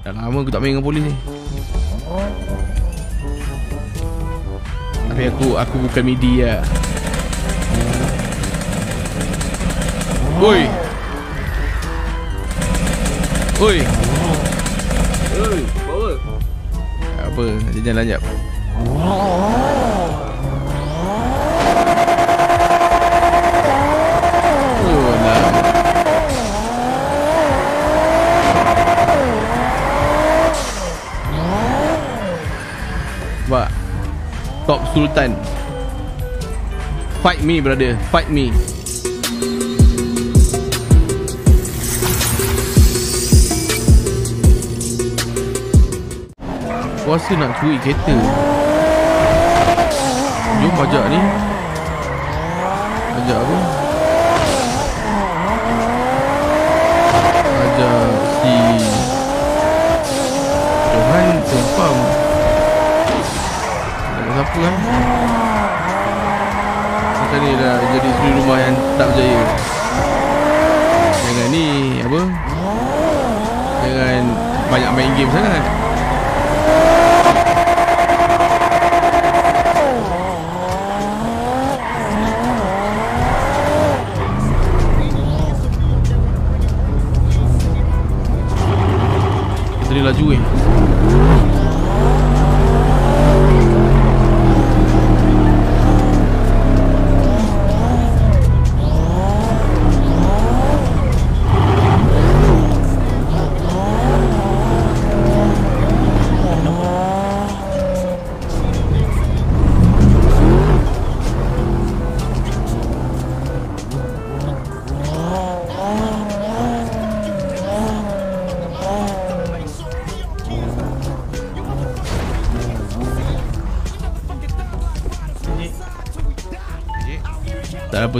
Dah lama aku tak main dengan polis ni. Tapi aku aku bukan midi lah Oi. Oi. Oi, power. Apa Jajan lanjap Oh Top Sultan. Fight me brother. Fight me. Puasa nak curi kereta. Jom pajak ni. Pajak apa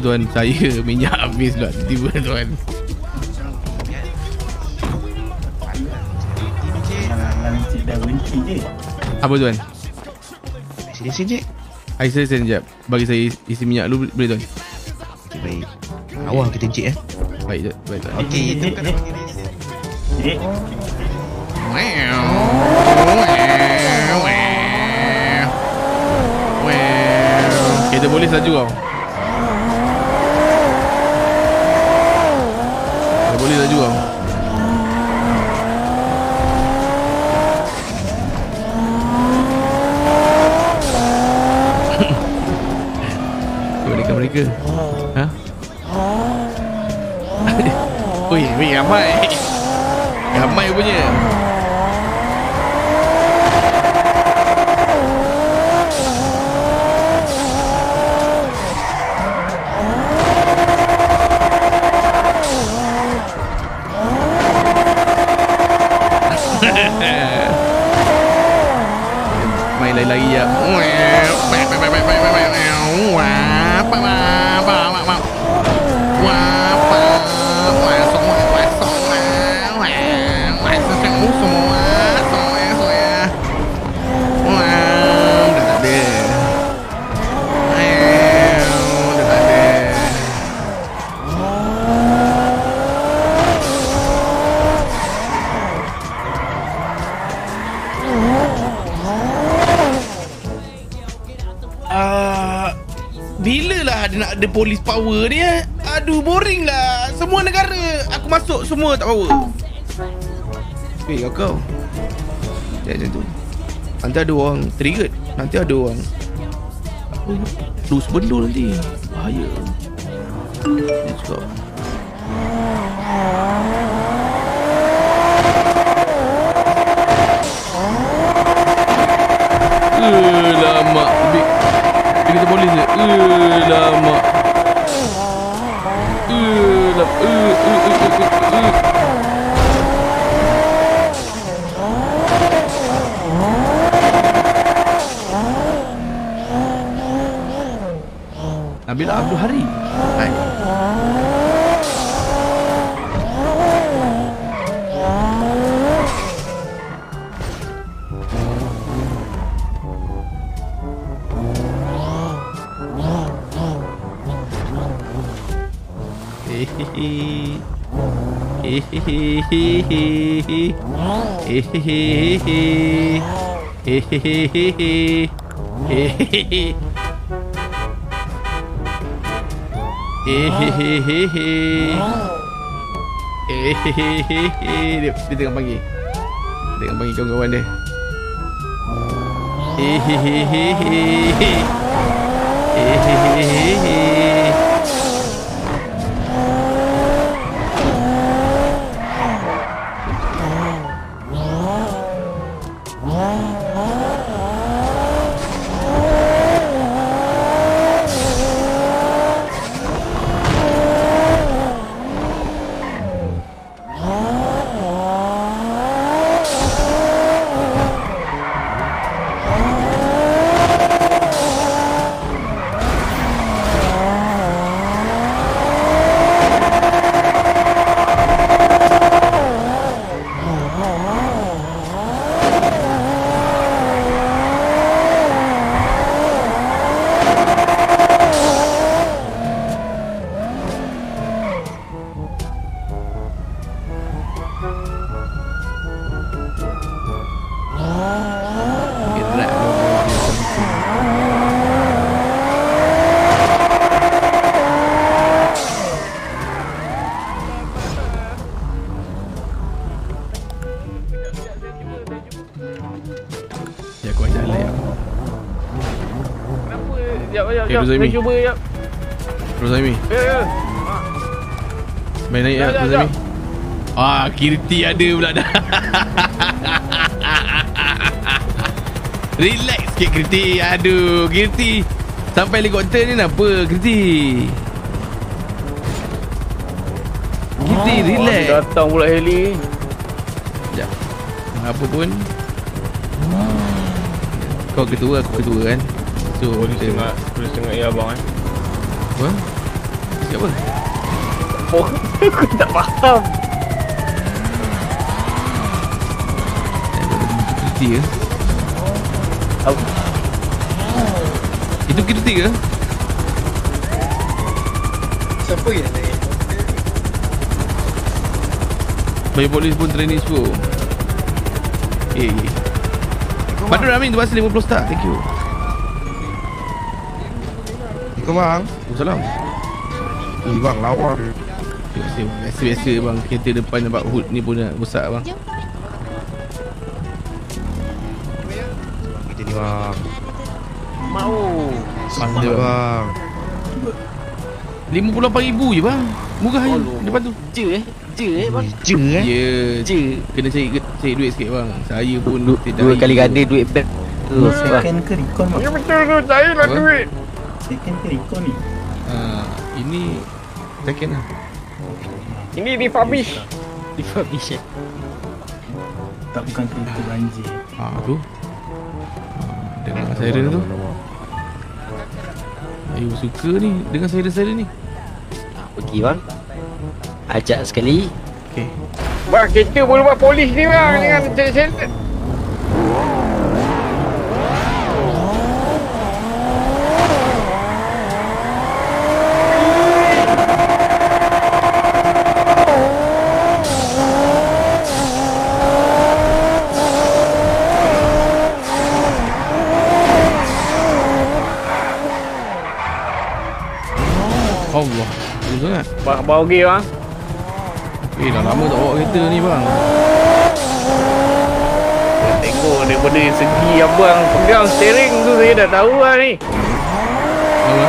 tuan Saya minyak habis pula Tiba-tiba tuan je. Apa tuan Sini sini cik. Air saya saya sekejap Bagi saya isi minyak dulu Boleh tuan Okay, baik. Awal kita cik eh. Baik tuan Baik tuan Okey, itu kan Cik, Kereta polis laju kau Mereka mereka Ha? Ui, weh ramai Ramai police power ni eh? Aduh, boring lah. Semua negara aku masuk semua tak power. Eh, kau kau. Jangan macam tu. Nanti ada orang triggered. Nanti ada orang apa? Lose benda nanti. Bahaya. Cakap. Eh, lama. Dia kata polis je. Eh, Nabila Abdul Hari. Dia, dia tengah panggil Dia tengah panggil kawan-kawan dia Hehehehe Hehehehe Jap. Ruzhaimi. Saya cuba, jap. Rosaimi Ya, ya. Main naik ya Jap, jap, Rosaimi Ah Kirti ada pula dah Relax sikit Kirti Aduh Kirti Sampai helikopter ni kenapa Kirti Kirti relax Datang pula heli. Sekejap Apa pun Kau ketua aku ketua kan So Polis kita tengah, polis tengah ya abang eh. Apa? Siapa? Oh, aku tak faham. Kirti ke? Apa? Itu Kirti ke? Siapa yang naik? Banyak polis pun training semua Okay, okay. Badrul Amin tu pasal 50 star Thank you Ikut bang. Salam Eh bang, lawa. Biasa, biasa bang Kereta depan nampak hood ni pun nak besar bang Kita ni bang. Mau. Mantap bang Bang. RM58,000 je bang Murah je depan tu Je eh? Je eh bang? Je eh. Ya Je. Kena cari, cari duit sikit bang Saya pun tidak Dua kali ganda duit bag tu Ni second ke recon bang? Ya betul tu, saya lah duit. Second ke recon ni? uh, Ini Second lah Ini refurbish. Refurbish eh. Tak bukan kereta banjir. Ah tu ah, Dengar siren tu Ayu suka ni Dengan siren-siren ni Pergi bang. Ajak sekali. Okay Bang, kereta boleh buat polis ni bang. Dengan cek-cek. Allah Bagus bau okey bang. Eh dah lama tak bawa kereta ni bang Tengok daripada segi abang pegang steering tu saya dah tahu lah ni. Apa?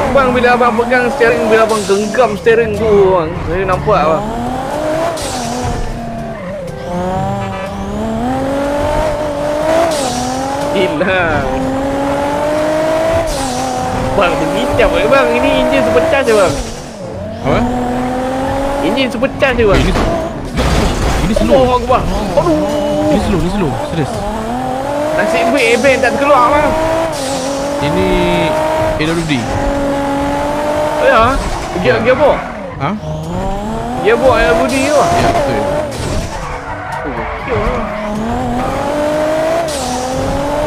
Abang bila abang pegang steering, bila abang genggam steering tu bang. Saya nampak bang. Hilang. Bang, bergicap eh bang. Ini enjin super charge je bang. Apa? Enjin super charge bang. Eh, ini Ini slow Oh, akbar. Aduh. Ini slow Ini slow Serius Nasib baik airbag tak keluar bang. Ini AWD Oh ya. Gear, gearbox. Ha? Gearbox yang budi tu. Ya betul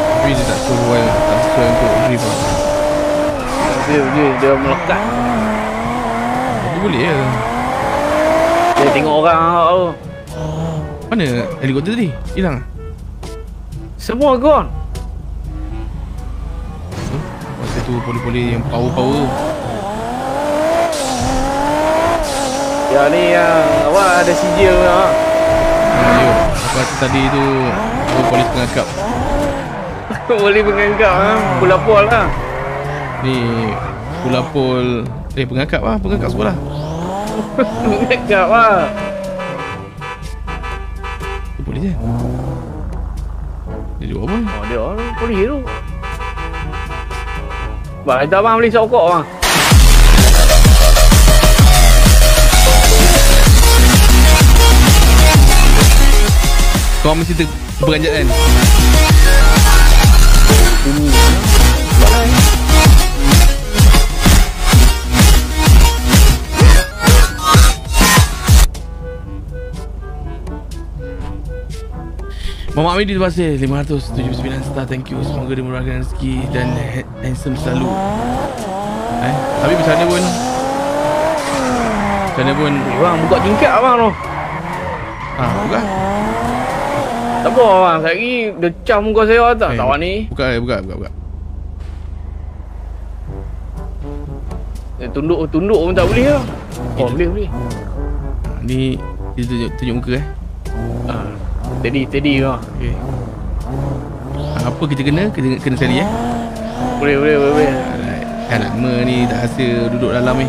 Tapi dia tak suruh Tak suruh untuk drift lah Dia, dia, dia melekat. Itu boleh ya Dia tengok orang tu. Mana helikopter tadi? Hilang ah? Semua gone. Masa tu poli-poli yang power-power Ya ni yang apa ada sijil tu. ah. Ha, yo. Aku rasa tadi tu Oh, polis tengah kap Boleh menganggap ah. Pula pol lah. Ni Pulapol Eh pengangkap lah Pengangkap sekolah Menganggap lah. Tu polis kan Dia duduk apa Oh dia orang polis tu. Bang, kita abang beli sokok bang. Kau mesti ter beranjat kan Muhammad Amin terima kasih 579 star. Thank you. Semoga dimurahkan rezeki dan ha- handsome selalu. Eh tapi macam mana pun? Macam mana pun? Bang, buka tingkat abang tu. ah bukan Tak apa bang, sekali lagi dia cam muka saya tak Eh, tahu ni. buka eh, buka buka buka. Eh, tunduk tunduk pun tak boleh lah. Oh, boleh boleh. Ni dia tunjuk, tunjuk muka eh steady steady bang. okey Ah, apa kita kena kena kena sekali eh Boleh boleh boleh. boleh. Alright. Kan lama ni tak rasa duduk dalam ni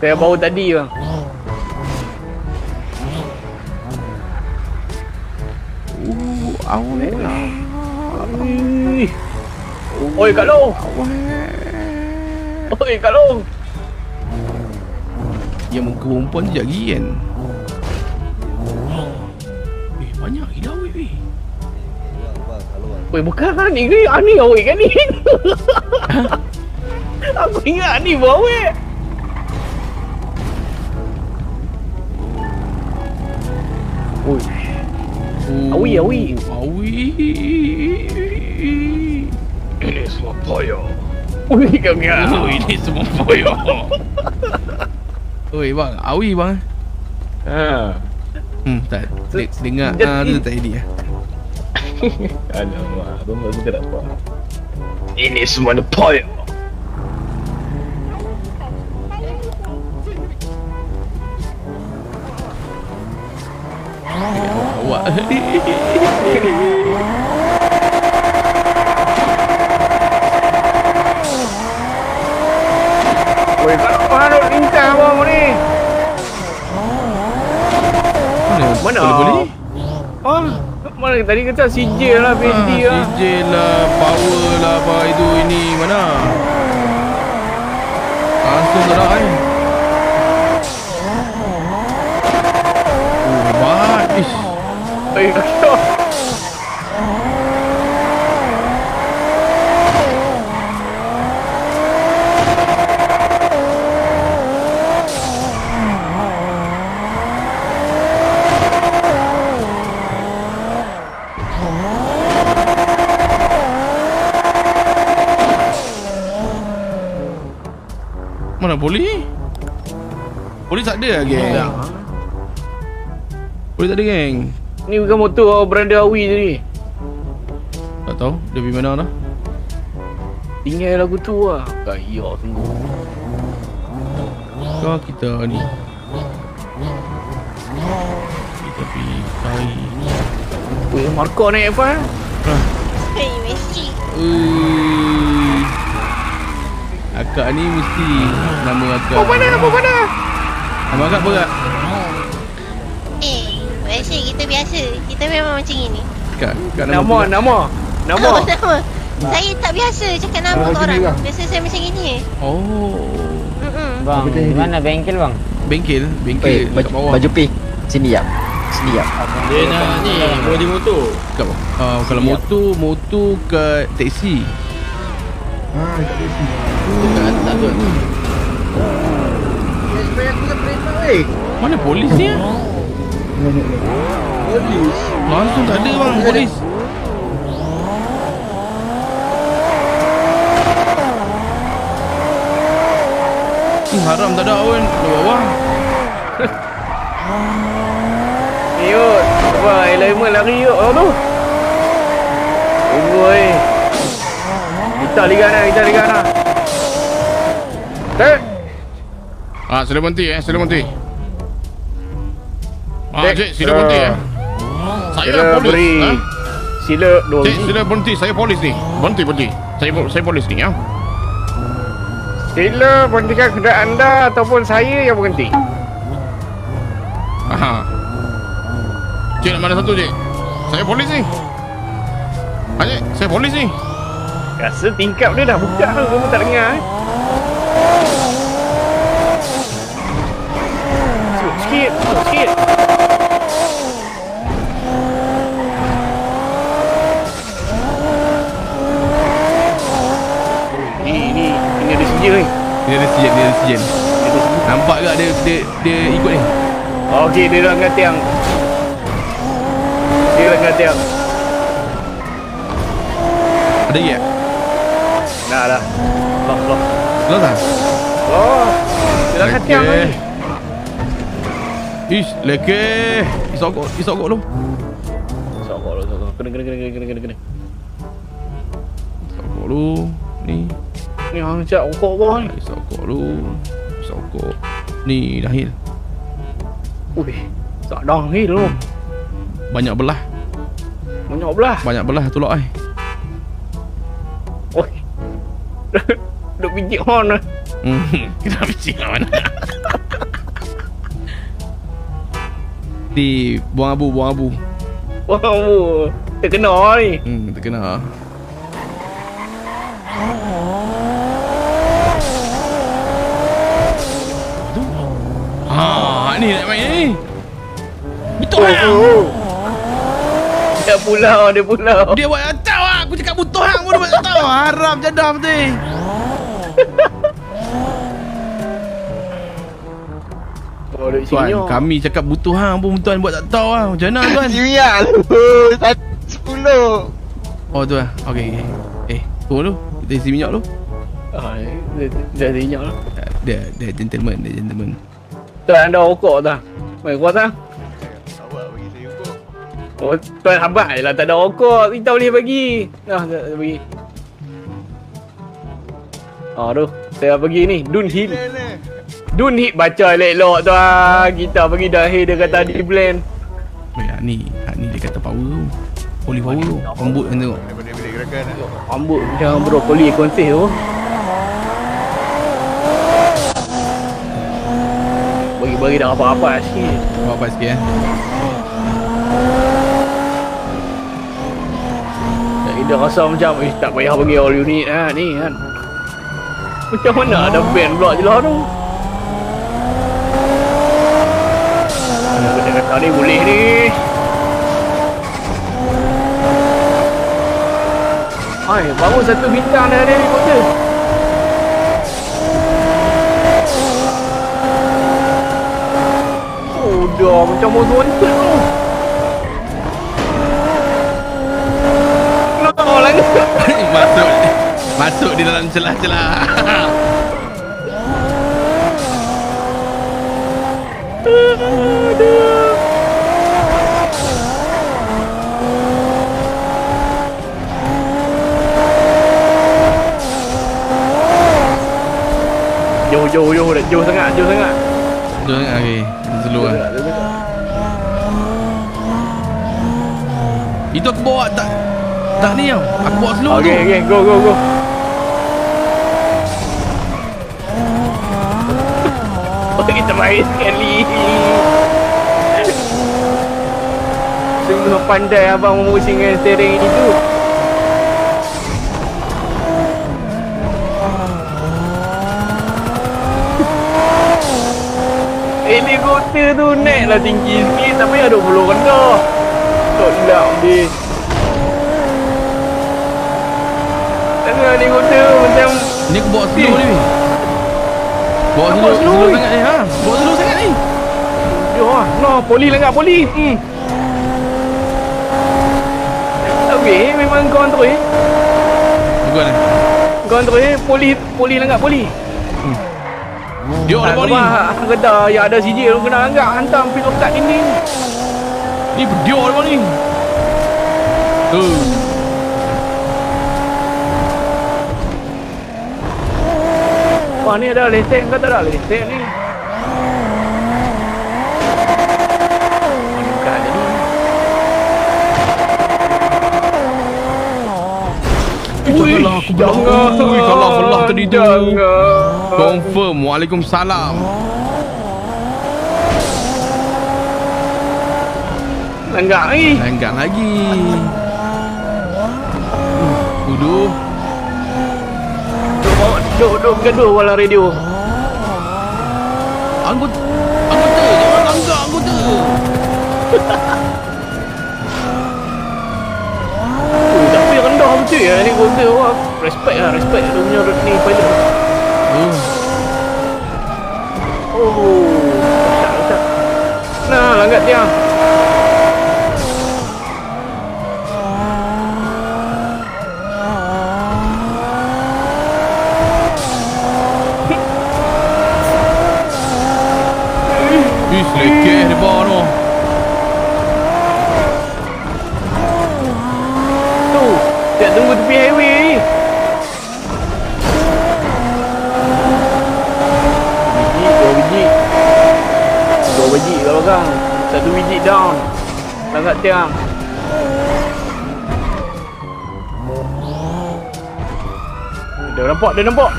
Saya baru tadi bang. Uh, awet lah. Oi Kak Long. Oi Kak Long. Yang muka perempuan tu lagi kan Oi bukan ni ke? Ah ni awet kan ni. Aku ingat ni bawa awet. Oi. Oh, Awi, awi. Awi Ini semua poyo. Ui kami Oh ini semua boyo Oi bang Awi bang Ha. Hmm tak Dengar ah, tu tak edit lah Alamak, abang baru tak apa. Ini semua the poyo. Harus abang ni. Mana Mana? Boleh-boleh mana tadi kata CJ lah, PSD lah. CJ lah Power lah Apa itu ini Mana Langsung nak kan Oh hebat Ish Oi, kau. Mana boleh Polis tak ada lah geng Polis tak ada geng Ni bukan motor beranda Awi tadi. Tak tahu Dia pergi mana dah Tinggal lagu tu lah. Kaya sungguh. Kau kita ni Kita pergi kari Oi, Marco naik F1. Hei, Messi. Ui. Akak ni mesti Nama akak Apa mana? Apa mana? Nama akak kak? Eh, biasa kita biasa. Kita memang macam ini. Kak, kak nama, Nama, Kak? nama. Nama. Oh, nama. Saya tak biasa cakap nama Ah, kat gini orang. lah. Biasa saya macam ini. Oh Mm-mm. Bang, mana bengkel bang? Bengkel Bengkel baju, kat bawah baju pink. Sini ya. Sini ya. Dia nak ni, body motor. kat bawah. Uh, Kalau motor Motor kat teksi Mana polis ni? Polis. Langsung tak ada bang Polis Ni haram tak ada pun Di bawah yuk. Wah, elemen lari. Oh tu. Oi. Kita liga na, kita liga na. Eh, Ah, sila berhenti eh, sila berhenti. Ah, Cik, cik, sila ah. berhenti eh. Saya sila polis. beri. Ha? Sila dua Cik, sila berhenti. Saya polis ni. Berhenti, berhenti. Saya saya polis ni ya. Sila berhentikan kenderaan anda ataupun saya yang berhenti. Aha. Cik, nak mana satu, cik? Saya polis ni. Ah, cik, saya polis ni. Rasa tingkap dia dah buka tu, kamu tak dengar eh. Sikit, sikit, sikit. Ni, ni, ini ada senja ni. Dia ada sejen, dia ada sejen. Nampak tak dia dia dia ikut ni? Okey, dia dah angkat tiang. Dia dah angkat tiang. Ada lagi tak? Dah, dah. Loh, loh. Loh tak? Oh, dia dah tiang Okey. ni. Ish, leke. Isokok, isokok lu. Sokok lu, sokok. Kena, kena, kena, kena, kena, kena, kena. Isokok lu. Ni. Ni hang cak rokok bawah ni. Isokok lu. Isokok. Ni Dahil. Ui, tak dah ni tu. Banyak belah. Banyak belah. Banyak belah tu lah ai. Oi. Duk pijik hon. Hmm, kita bicik kat mana? Di buang abu, buang abu. Wow. Terkena ni. Hmm, terkena. Ah, ni nak main ni. Betul lah. Dia pulau, dia pulau. Dia buat tahu lah. Aku cakap butuh hang pun dia buat tak tahu. Haram jadah betul. Tuan, sini. kami cakap butuh hang pun tuan buat tak tahu lah. Macam mana tuan? Satu sepuluh. Oh tu lah. Okey, okey. Eh, tunggu dulu. Kita isi minyak dulu. Ah, dia dia tinyak lah. Dia, dia gentleman, dia gentleman. Tuan ada rokok tak? Mai kuat tak? Oh, tuan hambat je lah tak ada rokok. Kita boleh bagi. Tak bagi. Ah, tu. Saya bagi ni. Dun Hill. Dun Hill. Baca elok-elok tuan. Kita bagi dahil dia kata di blend. Eh, hak ni, hak ni dia kata power tu. Holy power tu. Rambut kan tengok. Rambut macam brokoli konsis tu. Bagi-bagi dah apa-apa sikit. Buat apa sikit eh. Tak kita rasa macam eh tak payah bagi all unit ha, ni kan. Macam mana ada band pula je lah tu. Kita kata ni boleh ni. Hai, baru satu bintang dah ada ni kota. Oh, dah macam musuh wanted tu. Kenapa lagi? masuk. Masuk di dalam celah-celah. Jauh, jauh, jauh, dah jauh sangat, jauh sangat. Jom okey. Slow lah. Itu aku bawa tak tak ni tau. Aku bawa slow Okay, tu. okay, go, go, go. Main sekali. Sungguh pandai abang memusingkan steering itu. Helikopter tu naik lah tinggi sikit Tak payah 20 rendah Tak silap dia Tengah helikopter macam Ni aku bawa slow ni. Bawa slow, slow sangat ni ha. Bawa slow sangat ni. Yo ah, no, poli lah kat poli. Hmm. Tapi memang kau eh. Bukan eh. Kau antara eh poli poli lah kat poli. Dia orang ni. Kedah yang ada CJ tu kena anggap hantam pergi lokat dinding. Ni dia orang ni. Tu. Wah ni ada lesen ke tak ada lesen ni? Bukan jadi. Ui, janganlah aku bilang. Ui, kalah, kalah tadi tu. Jangan. Confirm. Waalaikumsalam. Lenggak ni. Langgang lagi. Duduk. Duk bawa- Duk, duk bergaduh walau radio. Anggota. Anggota. Jangan langgar anggota. Tapi rendah betul ya ni kota. Wah, respect lah, respect dia punya ni pilot. Oh. Oh, dahsyat, dahsyat. Nah, langgat tiang. Nampak, dia nampak.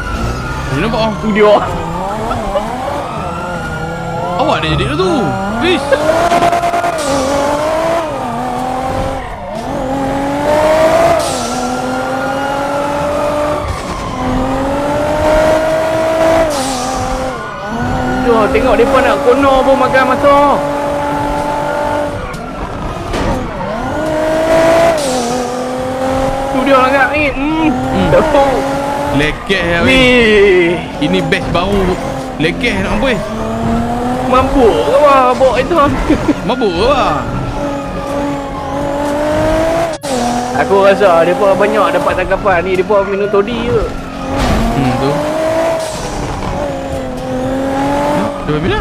Dia nampak ah. Tu dia. Awak dia jadi tu. Ish. Dia tengok depa nak kono pun makan masa. Tu dia langgat ni. Hmm. Hmm. Lekeh ya. Ni. Ini best baru. Lekeh nak apa? Mampu ke wah bawa itu. Mabuk ke apa? Aku rasa depa banyak dapat tangkapan ni depa minum todi je. Hmm, tu. Dah bila?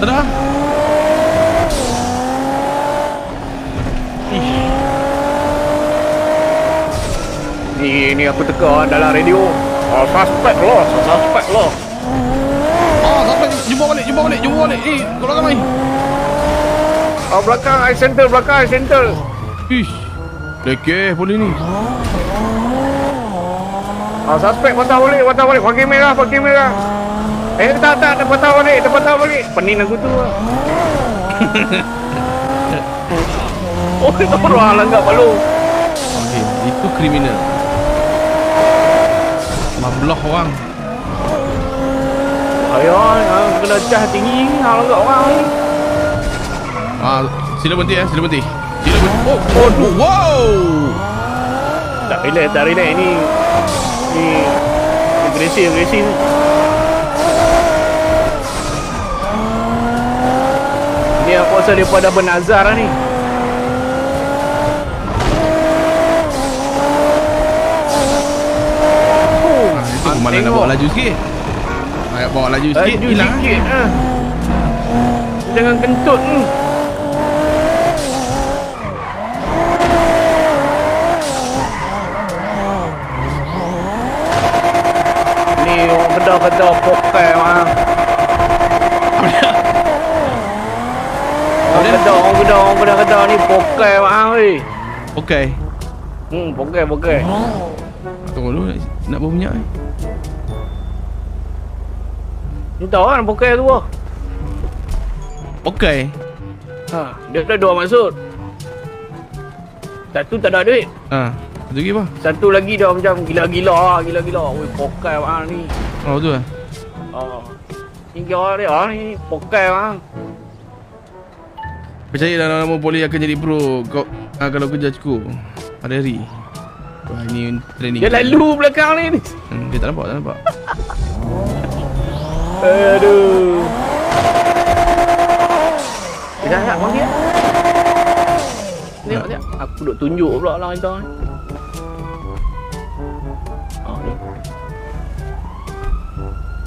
Tak dah. Ni ni aku teka dalam radio. Oh, suspect lah, suspect lah. Ah, sampai jumpa balik, jumpa balik, jumpa balik. Eh, kau belakang mai. Oh, belakang eye center, belakang eye center. Ish. Lekeh boleh ni. Ah, suspect patah balik, patah balik. Pakai merah, pakai merah. Eh, tak, tak, dia patah balik, dia patah balik. Penin aku tu lah. oh, itu orang langgak balung. Okey, itu kriminal. Mamlah orang. Ayah, ah, kena cah tinggi hang orang ni. Ah, sila berhenti eh, sila berhenti. Sila berhenti. Oh, oh, oh wow. Tak relax, tak relax ni. Ni agresif, agresif. Ni aku rasa dia pada bernazar lah ni. Malah nak bawa laju sikit. Nak bawa laju sikit, Laju hilang. sikit ah. Jangan kentut ni. Ni orang kedah-kedah pokai mah. Orang kedah, orang kedah, orang kedah-kedah ni pokai mah weh. Okey. Hmm, pokai, pokai. Tunggu dulu nak, nak bawa minyak eh. Ni tahu kan pokai tu ah. Okey. Ha, dia ada dua maksud. Satu tak ada duit. Ah, satu lagi apa? Satu lagi dah macam gila-gila ah, gila-gila. Weh, pokai mah ni. Oh, betul eh? Oh. Ni kira dia ah ni pokai mah. Percaya dalam nama poli akan jadi pro kau ah, kalau kerja cukup hari-hari. Wah, ini training. Dia lalu belakang ni. Hmm, dia tak nampak, tak nampak. Aduh. Sekejap, sekejap. Bang dia. Tengok, tengok. Aku duk tunjuk pula lah kita ni. Oh, ni.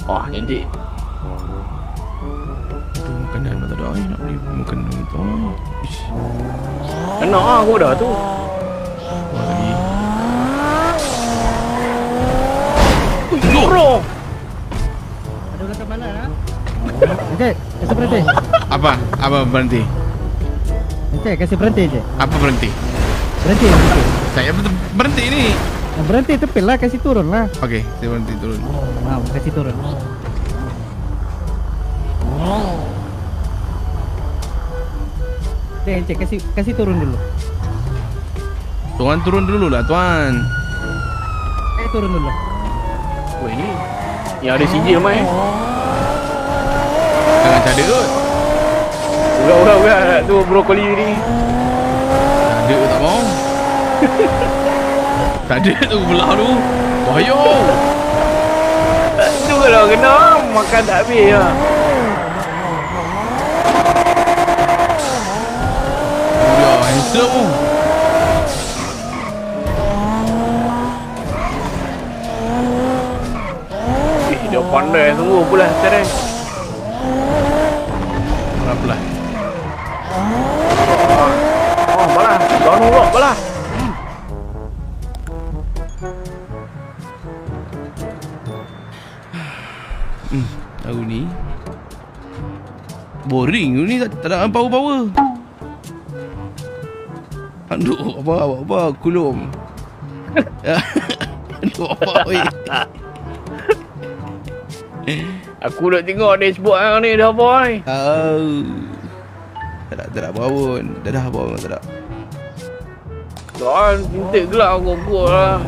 Wah, cantik. Tu makanan mata dah ai nak beli makanan tu. Ish. Enak ah aku dah tu. Wah lagi. Jorok. Encik, kasih berhenti. Apa? Apa berhenti? Encik, kasih berhenti je. Apa berhenti? Berhenti, berhenti. Saya ber- berhenti ni. Berhenti tepil lah, kasih turun lah. Okey, saya berhenti turun. Mau, kasih turun. Encik, encik, kasih kasih turun dulu. Tuan turun dulu lah tuan. Kasih turun dulu. Weh ni. Yang ada CJ mai. Jangan cari kot. Urat-urat tu brokoli ni. Tak ada tak mau. tak ada tu belah tu. Bahaya. Tu kalau kena makan tak habis lah. Ya, handsome. Eh, dia pandai sungguh pula sekarang. Berapa lah? Oh, balah. Jangan urut balah. Aku ni Boring ni tak, tak ada power-power Aduh apa apa apa kulum Aduh apa weh Aku nak tengok dashboard yang ni dah boy. Au. Tak ada tak ada apa pun Tak ada apa pun tak ada Tuan, pintik gelap aku buat lah.